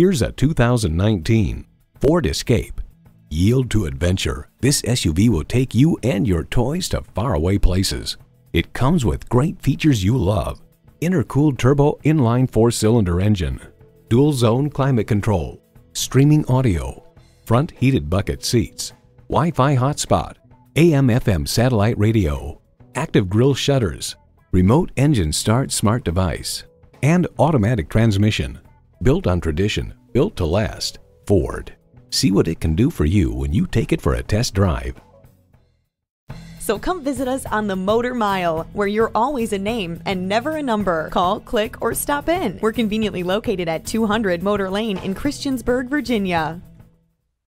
Here's a 2019 Ford Escape. Yield to adventure. This SUV will take you and your toys to faraway places. It comes with great features you love. Intercooled turbo inline four-cylinder engine, dual zone climate control, streaming audio, front heated bucket seats, Wi-Fi hotspot, AM-FM satellite radio, active grille shutters, remote engine start smart device, and automatic transmission. Built on tradition, built to last. Ford. See what it can do for you when you take it for a test drive. So come visit us on the Motor Mile, where you're always a name and never a number. Call, click, or stop in. We're conveniently located at 200 Motor Lane in Christiansburg, Virginia.